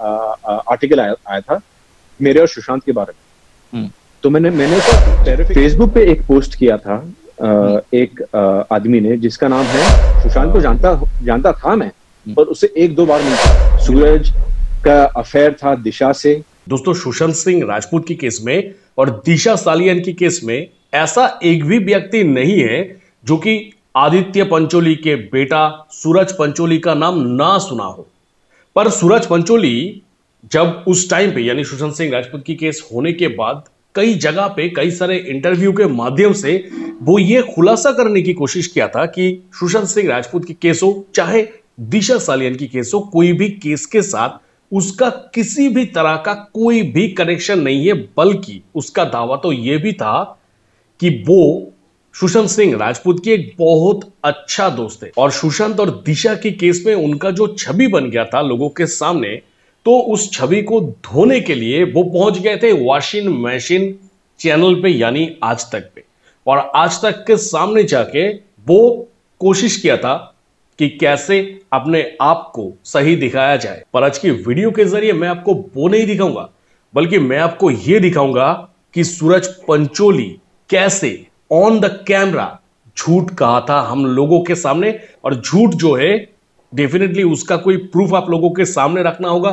Article आया, आया था मेरे और सुशांत के बारे में। हम्म। तो मैंने मैंने फेसबुक पे एक पोस्ट किया था आ, एक आदमी ने जिसका नाम है सुशांत को जानता जानता था मैं हम्म। पर उसे एक दो बार मिलता सूरज का अफेयर था दिशा से। दोस्तों सुशांत सिंह राजपूत की केस में और दिशा सालियन की केस में ऐसा एक भी व्यक्ति नहीं है जो कि आदित्य पंचोली के बेटा सूरज पंचोली का नाम ना सुना हो। पर सूरज पंचोली, जब उस टाइम पे, यानी सुशांत सिंह राजपूत की केस होने के बाद, कई जगह पे, कई सारे इंटरव्यू के माध्यम से, वो ये खुलासा करने की कोशिश किया था कि सुशांत सिंह राजपूत की केस हो चाहे दिशा सालियन की केस हो कोई भी केस के साथ, उसका किसी भी तरह का कोई भी कनेक्शन नहीं है, बल्कि उसका दावा तो यह भी था कि वो सुशांत सिंह राजपूत की एक बहुत अच्छा दोस्त है। और सुशांत और दिशा के केस में उनका जो छवि बन गया था लोगों के सामने तो उस छवि को धोने के लिए वो पहुँच गए थे वॉशिंग मशीन चैनल पे, यानी आज तक पे। और आज तक के सामने जाके वो कोशिश किया था कि कैसे अपने आप को सही दिखाया जाए। पर आज की वीडियो के ज़रिए मैं आपको वो नहीं दिखाऊँगा, बल्कि मैं आपको यह दिखाऊँगा कि सूरज पंचोली कैसे ऑन द कैमरा झूठ कहा था हम लोगों के सामने, और झूठ जो है डेफिनेटली उसका कोई प्रूफ आप लोगों के सामने रखना होगा,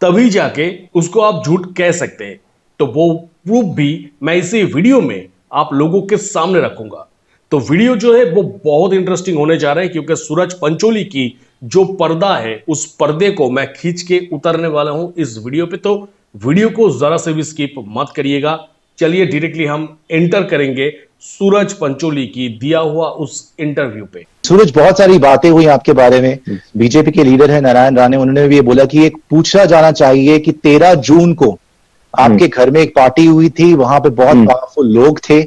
तभी जाके उसको आप झूठ कह सकते हैं। तो वो प्रूफ भी मैं इसी वीडियो में आप लोगों के सामने रखूँगा। तो वीडियो जो है, वो बहुत इंटरेस्टिंग होने जा रहा है, क्योंकि सूरज पंचोली की जो पर्दा है, उस पर्दे को मैं खींच के उतरने वाला हूँ इस वीडियो पे। तो वीडियो को जरा से भी स्किप मत करिएगा। चलिए डायरेक्टली हम एंटर करेंगे। सूरज पंचोली की दिया हुआ उस इंटरव्यू पे। सूरज बहुत सारी बातें हुई आपके बारे में। बीजेपी के लीडर है नारायण राणे उन्होंने भी ये बोला कि एक पूछना जाना चाहिए कि तेरह जून को आपके घर में एक पार्टी हुई थी वहाँ पे बहुत पावरफुल हम्म। लोग थे।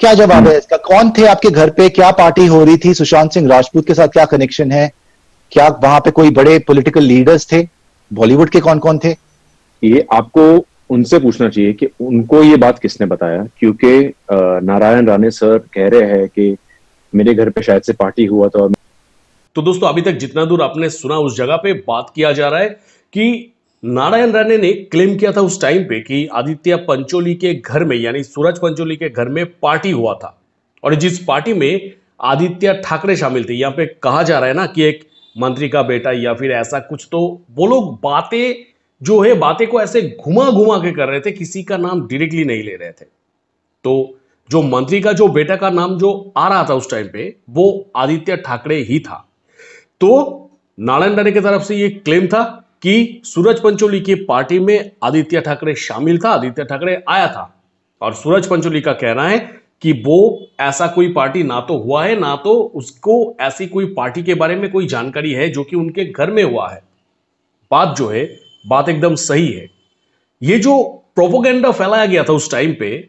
क्या जवाब है इसका? कौन थे आपके घर पे? क्या पार्टी हो रही थी? सुशांत सिंह राजपूत के साथ क्या कनेक्शन है? क्या वहाँ पे कोई बड़े पॉलिटिकल लीडर्स थे? बॉलीवुड के कौन कौन थे? ये आपको उनसे पूछना चाहिए कि उनको ये बात किसने बताया? क्योंकि नारायण राणे सर कह रहे हैं कि मेरे घर पे शायद से पार्टी हुआ था तो दोस्तों, अभी तक जितना दूर आपने सुना उस जगह पे बात किया जा रहा है कि नारायण राणे ने क्लेम किया था उस टाइम पे कि आदित्य पंचोली के घर में, यानी सूरज पंचोली के घर में पार्टी हुआ था। और जिस पार्टी में आदित्य ठाकरे शामिल थे, यहाँ पे कहा जा रहा है ना कि एक मंत्री का बेटा या फिर ऐसा कुछ तो वो लोग बातें जो है बातें को ऐसे घुमा घुमा के कर रहे थे, किसी का नाम डायरेक्टली नहीं ले रहे थे। तो जो मंत्री का जो बेटा का नाम जो आ रहा था उस टाइम पे, वो आदित्य ठाकरे ही था। तो नारायण राणे की तरफ़ से ये क्लेम था कि सूरज पंचोली की पार्टी में आदित्य ठाकरे शामिल था, आदित्य ठाकरे आया था। और सूरज पंचोली का कहना है कि वो ऐसा कोई पार्टी ना तो हुआ है, ना तो उसको ऐसी कोई पार्टी के बारे में कोई जानकारी है जो कि उनके घर में हुआ है। बात जो है बात एकदम सही है। ये जो प्रोपोगेंडा फैलाया गया था उस टाइम पे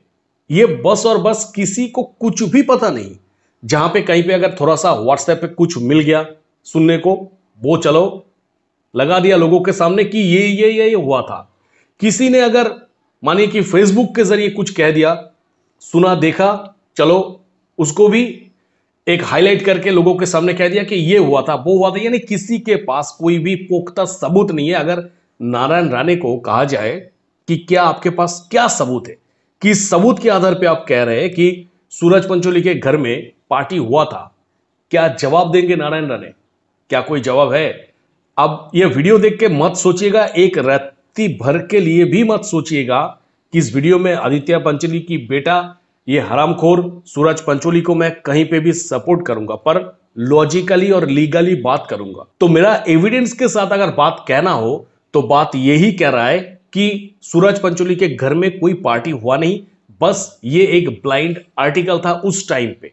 ये बस और बस किसी को कुछ भी पता नहीं जहाँ पे कहीं पे अगर थोड़ा सा व्हाट्सएप पे कुछ मिल गया सुनने को वो चलो लगा दिया लोगों के सामने कि ये ये ये, ये हुआ था। किसी ने अगर मानिए कि फेसबुक के ज़रिए कुछ कह दिया सुना देखा चलो उसको भी एक हाईलाइट करके लोगों के सामने कह दिया कि ये हुआ था वो हुआ था यानी किसी के पास कोई भी पुख्ता सबूत नहीं है। अगर नारायण राणे को कहा जाए कि क्या आपके पास क्या सबूत है? किस सबूत के आधार पर आप कह रहे हैं कि सूरज पंचोली के घर में पार्टी हुआ था? क्या जवाब देंगे नारायण राणे? क्या कोई जवाब है? अब यह वीडियो देख के मत सोचिएगा, एक रत्ती भर के लिए भी मत सोचिएगा कि इस वीडियो में आदित्य पंचोली की बेटा, ये हरामखोर सूरज पंचोली को मैं कहीं पे भी सपोर्ट करूँगा, पर लॉजिकली और लीगली बात करूँगा। तो मेरा एविडेंस के साथ अगर बात कहना हो तो बात यही कह रहा है कि सूरज पंचोली के घर में कोई पार्टी हुआ नहीं बस ये एक ब्लाइंड आर्टिकल था उस टाइम पे।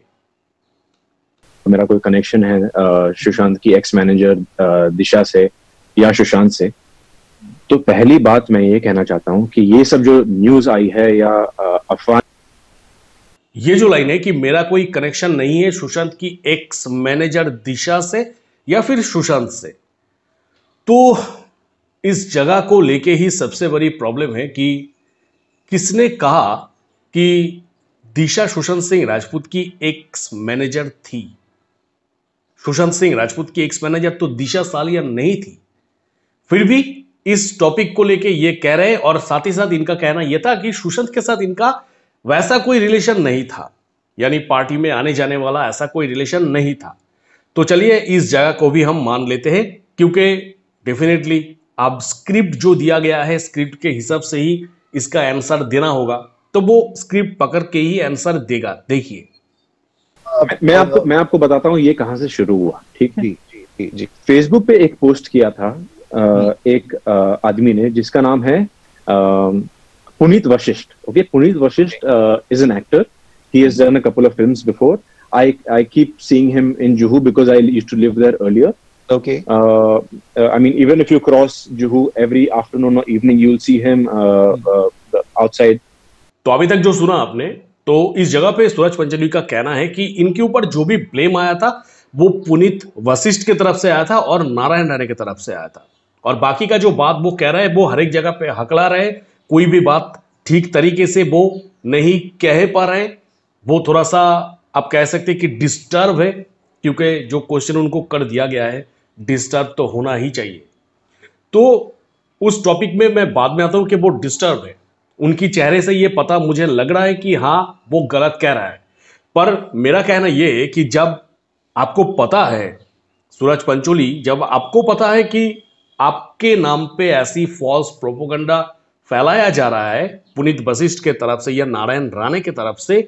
मेरा कोई कनेक्शन है सुशांत की एक्स मैनेजर दिशा से या सुशांत से? तो पहली बात मैं ये कहना चाहता हूँ कि ये सब जो न्यूज़ आई है या अफवाह ये जो लाइन है कि मेरा कोई कनेक्शन नहीं है सुशांत की एक्स मैनेजर दिशा से या फिर सुशांत से। तो इस जगह को लेके ही सबसे बड़ी प्रॉब्लम है कि किसने कहा कि दिशा सुशांत सिंह राजपूत की एक्स मैनेजर थी? सुशांत सिंह राजपूत की एक्स मैनेजर तो दिशा सालिया नहीं थी। फिर भी इस टॉपिक को लेके ये कह रहे और साथ ही साथ इनका कहना यह था कि सुशांत के साथ इनका वैसा कोई रिलेशन नहीं था। यानी पार्टी में आने जाने वाला ऐसा कोई रिलेशन नहीं था। तो चलिए इस जगह को भी हम मान लेते हैं, क्योंकि डेफिनेटली अब स्क्रिप्ट जो दिया गया है स्क्रिप्ट के हिसाब से ही इसका आंसर देना होगा। तो वो स्क्रिप्ट पकड़ के ही आंसर देगा। देखिए। मैं आपको मैं आपको बताता हूँ ये कहाँ से शुरू हुआ। ठीक? है जी जी। फेसबुक पे एक पोस्ट किया था एक आदमी ने जिसका नाम है Puneet Vashisht. Okay? Puneet Vashisht is an actor he has done a couple of films before I I keep seeing him in Juhu because I used to live there earlier. Okay. Uh, uh, I mean, even if you cross Juhu every afternoon or evening, you'll see him uh, uh, outside. तो अभी तक जो सुना आपने तो इस जगह पे सूरज पंचली का कहना है कि इनके ऊपर जो भी ब्लेम आया था वो पुनीत वशिष्ठ की तरफ़ से आया था और नारायण राणे की तरफ़ से आया था और बाकी का जो बात वो कह रहा है वो हर एक जगह पे हकला रहे कोई भी बात ठीक तरीके से वो नहीं कह पा रहे वो थोड़ा सा आप कह सकते कि डिस्टर्ब है क्योंकि जो क्वेश्चन उनको कर दिया गया है डिस्टर्ब तो होना ही चाहिए। तो उस टॉपिक में मैं बाद में आता हूँ कि वो डिस्टर्ब है। उनकी चेहरे से ये पता मुझे लग रहा है कि हाँ वो गलत कह रहा है। पर मेरा कहना यह है कि जब आपको पता है, सूरज पंचोली, जब आपको पता है कि आपके नाम पे ऐसी फॉल्स प्रोपोगंडा फैलाया जा रहा है, पुनीत वशिष्ठ के तरफ़ से या नारायण राणे के तरफ़ से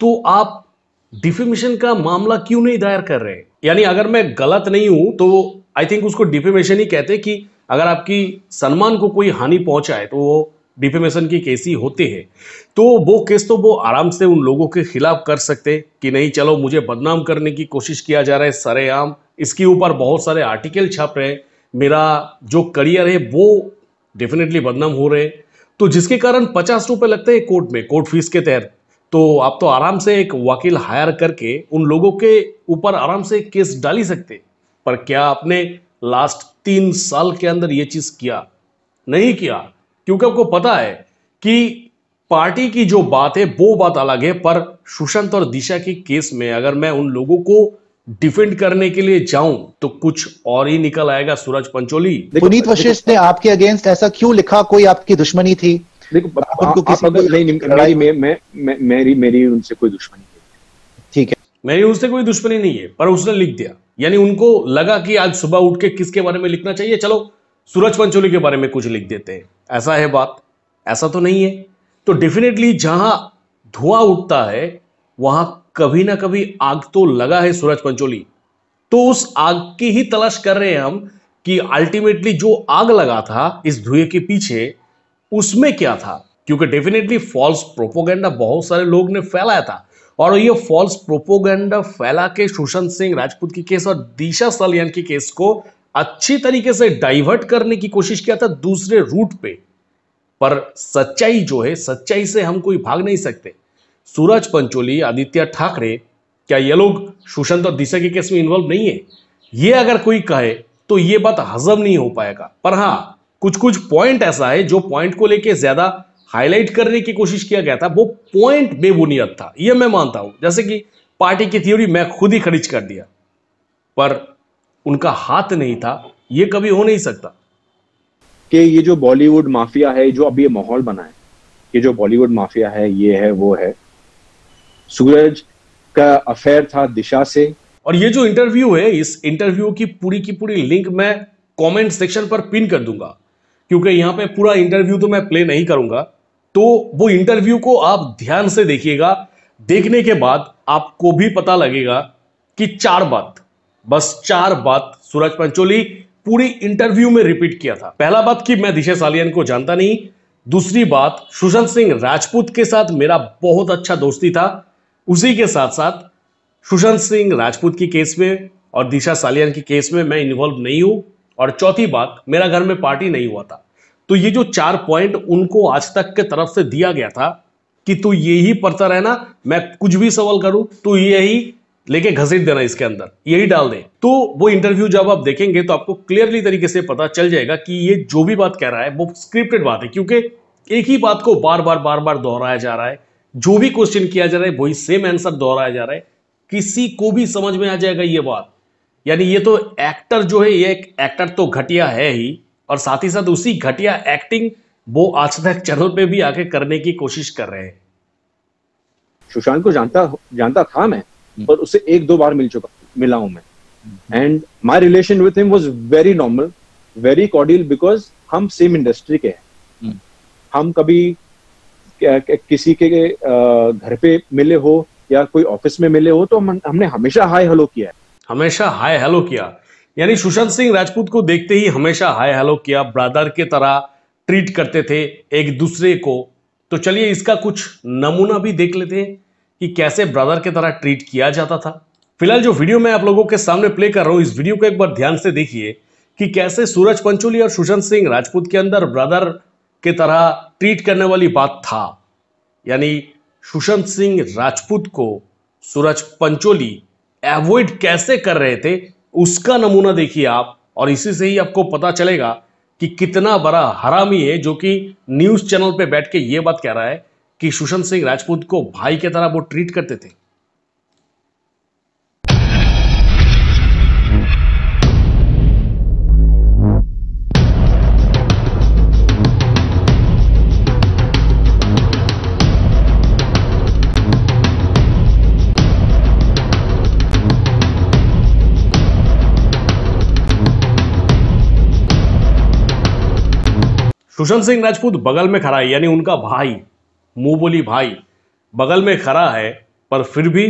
तो आप डिफेमेशन का मामला क्यों नहीं दायर कर रहे यानी अगर मैं गलत नहीं हूँ तो आई थिंक उसको डिफेमेशन ही कहते हैं कि अगर आपकी सम्मान को कोई हानि पहुँचाए तो वो डिफेमेशन की केस ही होते हैं। तो वो केस तो वो आराम से उन लोगों के खिलाफ कर सकते कि नहीं, चलो, मुझे बदनाम करने की कोशिश किया जा रहा है, सरेआम। इसके ऊपर बहुत सारे आर्टिकल छप रहे मेरा जो करियर है, वो डेफिनेटली बदनाम हो रहे तो जिसके कारण पचास रुपए लगते हैं कोर्ट में, कोर्ट फ़ीस के तहत। तो आप तो आराम से एक वकील हायर करके उन लोगों के ऊपर आराम से केस डाली सकते। पर क्या आपने लास्ट तीन साल के अंदर ये चीज़ किया? नहीं किया। क्योंकि आपको पता है कि पार्टी की जो बात है वो बात अलग है पर सुशांत और दिशा के केस में अगर मैं उन लोगों को डिफेंड करने के लिए जाऊँ तो कुछ और ही निकल आएगा सूरज पंचोली। पुनीत वशिष्ठ ने आपके अगेंस्ट ऐसा क्यों लिखा? कोई आपकी दुश्मनी थी? देखो आप, किसी आप नहीं, मैं, मैं, मैं मेरी मेरी उनसे कोई दुश्मनी नहीं ठीक है। मेरी उनसे कोई दुश्मनी नहीं है पर उसने लिख दिया। यानी उनको लगा कि आज सुबह उठ के किसके बारे में लिखना चाहिए। चलो सूरज पंचोली के बारे में कुछ लिख देते हैं। ऐसा है बात। ऐसा तो नहीं है। तो डेफिनेटली जहाँ धुआँ उठता है वहाँ कभी ना कभी आग तो लगा है सूरज पंचोली। तो उस आग की ही तलाश कर रहे हैं हम कि अल्टीमेटली जो आग लगा था इस धुएँ के पीछे उसमें क्या था? क्योंकि डेफिनेटली फॉल्स प्रोपोगेंडा बहुत सारे लोग ने फैलाया था। और ये फॉल्स प्रोपोगेंडा फैला के सुशांत सिंह राजपूत की केस और दिशा सलियान की केस को अच्छी तरीके से डाइवर्ट करने की कोशिश किया था दूसरे रूट पे। पर सच्चाई जो है, सच्चाई से हम कोई भाग नहीं सकते। सूरज पंचोली, आदित्य ठाकरे, क्या ये लोग सुशांत और दिशा के केस में इन्वॉल्व नहीं है? ये अगर कोई कहे तो ये बात हजम नहीं हो पाएगा। पर हाँ कुछ कुछ पॉइंट ऐसा है जो पॉइंट को लेके ज़्यादा हाईलाइट करने की कोशिश किया गया था वो पॉइंट बेबुनियत था। यह मैं मानता हूँ। जैसे कि पार्टी की थ्योरी मैं खुद ही खरीज कर दिया पर उनका हाथ नहीं था यह कभी हो नहीं सकता। कि ये जो बॉलीवुड माफिया है जो अभी ये माहौल बना है ये जो बॉलीवुड माफिया है ये है वो है सूरज का अफेयर था दिशा से। और ये जो इंटरव्यू है इस इंटरव्यू की पूरी की पूरी लिंक मैं कमेंट सेक्शन पर पिन कर दूँगा क्योंकि यहाँ पे पूरा इंटरव्यू तो मैं प्ले नहीं करूँगा। तो वो इंटरव्यू को आप ध्यान से देखिएगा। देखने के बाद आपको भी पता लगेगा कि चार बात। बस चार बात सूरज पंचोली पूरी इंटरव्यू में रिपीट किया था। पहला बात कि मैं दिशा सालियन को जानता नहीं। दूसरी बात, सुशांत सिंह राजपूत के साथ मेरा बहुत अच्छा दोस्ती था। उसी के साथ साथ सुशांत सिंह राजपूत की केस में और दिशा सालियन की केस में मैं इन्वॉल्व नहीं हूँ। और चौथी बात, मेरा घर में पार्टी नहीं हुआ था। तो ये जो चार पॉइंट उनको आज तक के तरफ़ से दिया गया था कि तू यही पढ़ता रहना, मैं कुछ भी सवाल करूँ तो यही लेके घसीट देना इसके अंदर, यही डाल दे। तो वो इंटरव्यू जब आप देखेंगे तो आपको क्लियरली तरीके से पता चल जाएगा कि ये जो भी बात कह रहा है, वो स्क्रिप्टेड बात है, क्योंकि एक ही बात को बार बार बार बार दोहराया जा रहा है, जो भी क्वेश्चन किया जा रहा है, वही सेम आंसर दोहराया जा रहा है। किसी को भी समझ में आ जाएगा ये बात। यानी ये तो एक्टर जो है, ये एक एक्टर तो घटिया है ही और साथ ही साथ उसी घटिया एक्टिंग वो आज तक चैनल पे भी आके करने की कोशिश कर रहे हैं। सुशांत को जानता जानता था मैं हम्म। पर उससे एक दो बार मिल चुका मिला हूँ मैं। And my relation with him was very normal very cordial because हम सेम इंडस्ट्री के हैं। हम्म। हम कभी किसी के घर पे मिले हो या कोई ऑफ़िस में मिले हो तो हम, हमने हमेशा हाय हेलो किया है। हमेशा हाय हेलो किया। यानी सुशांत सिंह राजपूत को देखते ही हमेशा हाय हेलो किया, ब्रदर के तरह ट्रीट करते थे एक दूसरे को। तो चलिए इसका कुछ नमूना भी देख लेते हैं कि कैसे ब्रदर के तरह ट्रीट किया जाता था। फ़िलहाल जो वीडियो मैं आप लोगों के सामने प्ले कर रहा हूँ, इस वीडियो को एक बार ध्यान से देखिए कि कैसे सूरज पंचोली और सुशांत सिंह राजपूत के अंदर ब्रदर के तरह ट्रीट करने वाली बात था। यानी सुशांत सिंह राजपूत को सूरज पंचोली एवॉइड कैसे कर रहे थे उसका नमूना देखिए आप, और इसी से ही आपको पता चलेगा कि कितना बड़ा हरामी है, जो कि न्यूज़ चैनल पे बैठ के ये बात कह रहा है कि सुशांत सिंह राजपूत को भाई के तरह वो ट्रीट करते थे। सुशांत सिंह राजपूत बगल में खड़ा है, यानी उनका भाई मुँह बोली भाई, बगल में खड़ा है, पर फिर भी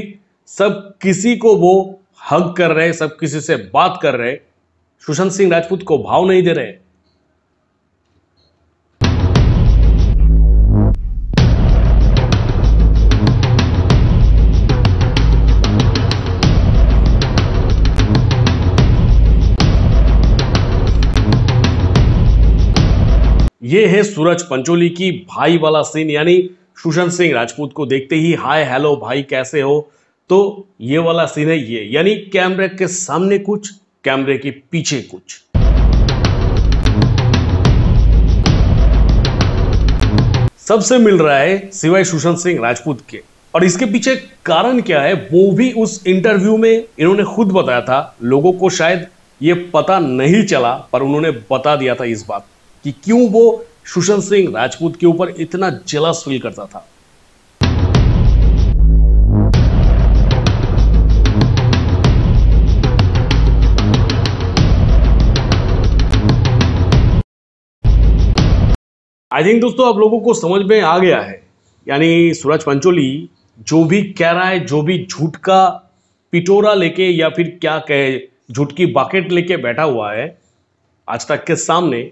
सब किसी को वो हग कर रहे सब किसी से बात कर रहे सुशांत सिंह राजपूत को भाव नहीं दे रहे ये है सूरज पंचोली की भाई वाला सीन, यानी सुशांत सिंह राजपूत को देखते ही, हाय, हेलो भाई, कैसे हो? तो ये वाला सीन है ये, यानी कैमरे के सामने कुछ, कैमरे के पीछे कुछ। सबसे मिल रहा है सिवाय सुशांत सिंह राजपूत के। और इसके पीछे कारण क्या है, वो भी उस इंटरव्यू में इन्होंने खुद बताया था। लोगों को शायद ये पता नहीं चला, पर उन्होंने बता दिया था इस बात कि क्यों वो सुशांत सिंह राजपूत के ऊपर इतना जलस फील करता था? आई थिंक दोस्तों आप लोगों को समझ में आ गया है। यानी सूरज पंचोली जो भी कह रहा है, जो भी झूठ का पिटोरा लेके या फिर क्या कहे, झूठ की बाकेट लेके बैठा हुआ है, आज तक के सामने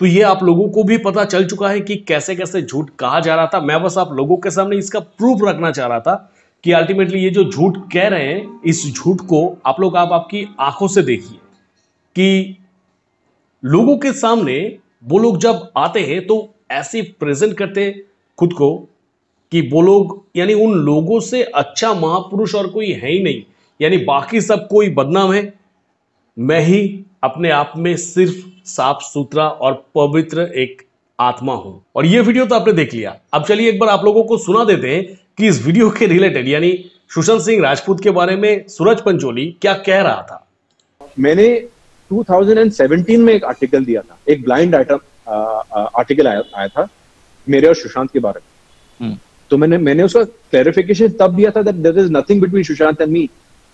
तो ये आप लोगों को भी पता चल चुका है कि कैसे कैसे झूठ कहा जा रहा था। मैं बस आप लोगों के सामने इसका प्रूफ रखना चाह रहा था कि अल्टीमेटली ये जो झूठ कह रहे हैं, इस झूठ को आप लोग आप आपकी आँखों से देखिए कि लोगों के सामने वो लोग जब आते हैं तो ऐसे प्रेजेंट करते खुद को कि वो लोग, यानी उन लोगों से अच्छा महापुरुष और कोई है ही नहीं। यानी बाकी सब कोई बदनाम है। मैं ही अपने आप में सिर्फ़ साफ़ सुथरा और पवित्र एक आत्मा हूँ। और ये वीडियो तो आपने देख लिया। अब चलिए एक बार आप लोगों को सुना देते हैं कि इस वीडियो के रिलेटेड यानी सुशांत सिंह राजपूत के बारे में सूरज पंचोली क्या कह रहा था। मैंने 2017 में एक आर्टिकल दिया था। एक ब्लाइंड आइटम आर्टिकल आया, आया था मेरे और सुशांत के बारे में। हम्म। तो मैंने मैंने उसका क्लैरिफिकेशन तब दिया था that there is nothing between Sushant and me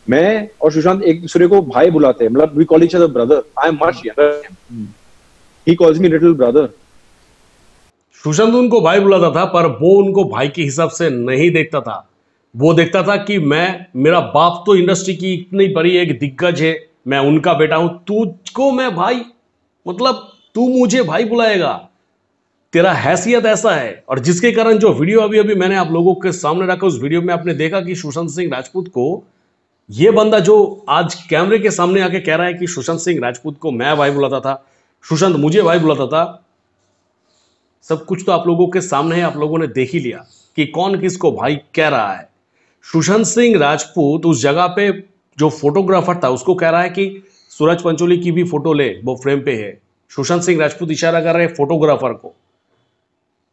मैं और सुशांत एक दूसरे को भाई बुलाते हैं। मतलब we call each other brother I am much younger he calls me little brother Sushant उनको भाई बुलाता था पर वो उनको भाई के हिसाब से नहीं देखता था। वो देखता था कि मैं मेरा बाप तो इंडस्ट्री की इतनी बड़ी एक दिग्गज है। मैं उनका बेटा हूँ। तुझको मैं भाई मतलब तू मुझे भाई बुलाएगा। तेरा हैसियत ऐसा है। और जिसके कारण जो वीडियो अभी अभी मैंने आप लोगों के सामने रखा उस वीडियो में आपने देखा कि सुशांत सिंह राजपूत को ये बंदा जो आज कैमरे के सामने आके कह रहा है कि सुशांत सिंह राजपूत को मैं भाई बुलाता था, सुशांत मुझे भाई बुलाता था, सब कुछ तो आप लोगों के सामने है, आप लोगों ने देख ही लिया कि कौन किसको भाई कह रहा है। सुशांत सिंह राजपूत उस जगह पे जो फोटोग्राफर था, उसको कह रहा है कि सूरज पंचोली की भी फ़ोटो ले, वो फ्रेम पे है। सुशांत सिंह राजपूत इशारा कर रहे फोटोग्राफर को।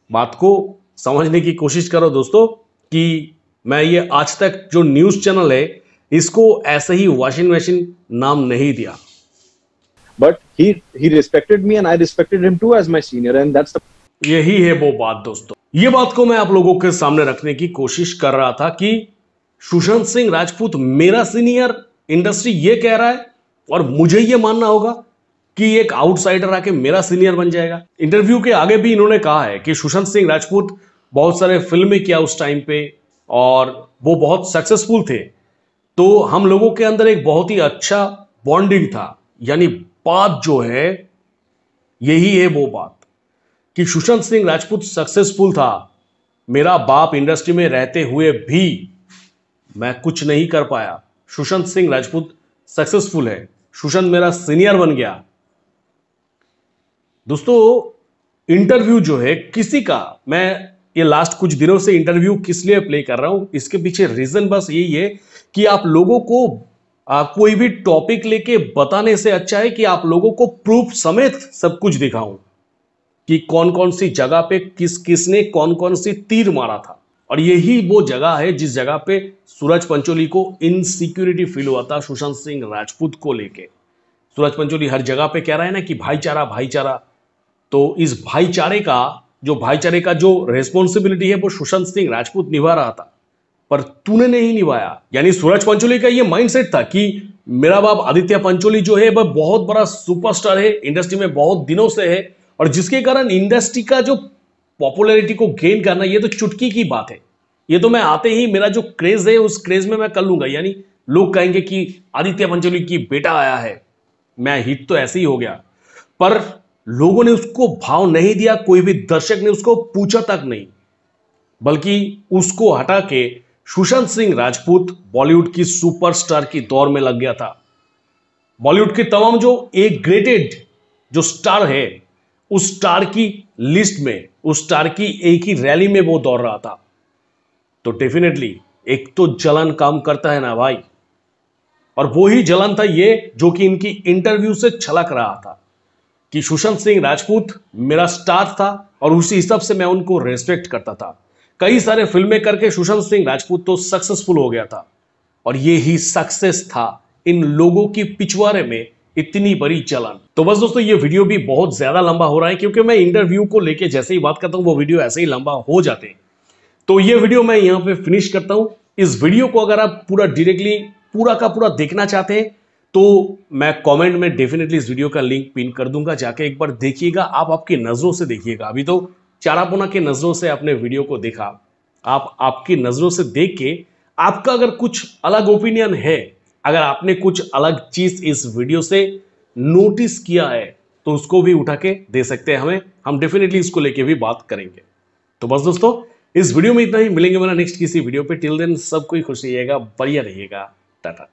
बात को समझने की कोशिश करो दोस्तों कि मैं ये आज तक जो न्यूज़ चैनल है इसको ऐसे ही वॉशिंग मशीन नाम नहीं दिया। He he respected me and I respected him too as my senior and that's यही है वो बात दोस्तों। ये बात को मैं आप लोगों के सामने रखने की कोशिश कर रहा था कि सुशांत सिंह राजपूत मेरा सीनियर इंडस्ट्री ये कह रहा है और मुझे ये मानना होगा कि एक आउटसाइडर आके मेरा सीनियर बन जाएगा। इंटरव्यू के आगे भी इन्होंने कहा है कि सुशांत सिंह राजपूत बहुत सारे फ़िल्में किया उस टाइम पे और वो बहुत सक्सेसफुल थे। तो हम लोगों के अंदर एक बहुत ही अच्छा बॉन्डिंग था। यानी बात जो है, यही है वो बात कि सुशांत सिंह राजपूत सक्सेसफुल था। मेरा बाप इंडस्ट्री में रहते हुए भी मैं कुछ नहीं कर पाया। सुशांत सिंह राजपूत सक्सेसफुल है। सुशांत मेरा सीनियर बन गया। दोस्तों इंटरव्यू जो है, किसी का, मैं ये लास्ट कुछ दिनों से इंटरव्यू किस लिए प्ले कर रहा हूँ, इसके पीछे रीजन बस यही है कि आप लोगों को आ, कोई भी टॉपिक लेके बताने से अच्छा है कि आप लोगों को प्रूफ समेत सब कुछ दिखाऊँ कि कौन कौन सी जगह पे किस किसने कौन कौन सी तीर मारा था। और यही वो जगह है जिस जगह पे सूरज पंचोली को इनसिक्योरिटी फील हुआ था सुशांत सिंह राजपूत को लेके। सूरज पंचोली हर जगह पे कह रहा है ना कि भाईचारा भाईचारा। तो इस भाईचारे का जो भाईचारे का जो रेस्पॉन्सिबिलिटी है वो सुशांत सिंह राजपूत निभा रहा था। पर तूने नहीं निभाया। यानी सूरज पंचोली का ये माइंडसेट था कि मेरा बाप आदित्य पंचोली जो है, वह बहुत बड़ा सुपरस्टार है इंडस्ट्री में बहुत दिनों से है, और जिसके कारण इंडस्ट्री का जो पॉपुलैरिटी को गेन करना, ये तो चुटकी की बात है। ये तो मैं आते ही मेरा जो क्रेज है, उस क्रेज में मैं कर लूँगा। यानी लोग कहेंगे कि आदित्य पंचोली की बेटा आया है। मैं हिट तो ऐसे ही हो गया। पर लोगों ने उसको भाव नहीं दिया, कोई भी दर्शक ने उसको पूछा तक नहीं। बल्कि उसको हटा के सुशांत सिंह राजपूत बॉलीवुड की सुपरस्टार की दौर में लग गया था। बॉलीवुड के तमाम जो एक ग्रेटेड जो स्टार है, उस स्टार की लिस्ट में, उस स्टार की एक ही रैली में वो दौड़ रहा था। तो डेफिनेटली एक तो जलन काम करता है ना भाई। और वो ही जलन था ये जो कि इनकी इंटरव्यू से छलक रहा था कि सुशांत सिंह राजपूत मेरा स्टार था और उसी हिसाब से मैं उनको रेस्पेक्ट करता था। कई सारे फ़िल्में करके सुशांत सिंह राजपूत तो सक्सेसफुल हो गया था। और ये ही सक्सेस था इन लोगों की पिछवाड़े में इतनी बड़ी चलन। तो बस दोस्तों, ये वीडियो भी बहुत ज़्यादा लंबा हो रहा है, क्योंकि मैं इंटरव्यू को लेके जैसे ही बात करता हूँ, वो वीडियो ऐसे ही लंबा हो जाते हैं। तो ये वीडियो मैं यहाँ पे फिनिश करता हूँ। इस वीडियो को अगर आप पूरा डायरेक्टली पूरा का पूरा देखना चाहते हैं तो मैं कमेंट में डेफिनेटली इस वीडियो का लिंक पिन कर दूँगा, जाके एक बार देखिएगा, आप आपकी नज़रों से देखिएगा। अभी तो चारापोना की नज़रों से आपने वीडियो को देखा। आप, आपकी नज़रों से देख के आपका अगर कुछ अलग ओपिनियन है, अगर आपने कुछ अलग चीज़ इस वीडियो से नोटिस किया है तो उसको भी उठा के दे सकते हैं हमें। हम डेफिनेटली इसको लेके भी बात करेंगे। तो बस दोस्तों, इस वीडियो में इतना ही। मिलेंगे मेरा नेक्स्ट किसी वीडियो पे। टिल देन सब कोई खुश रहिएगा, बढ़िया रहिएगा। टाटा।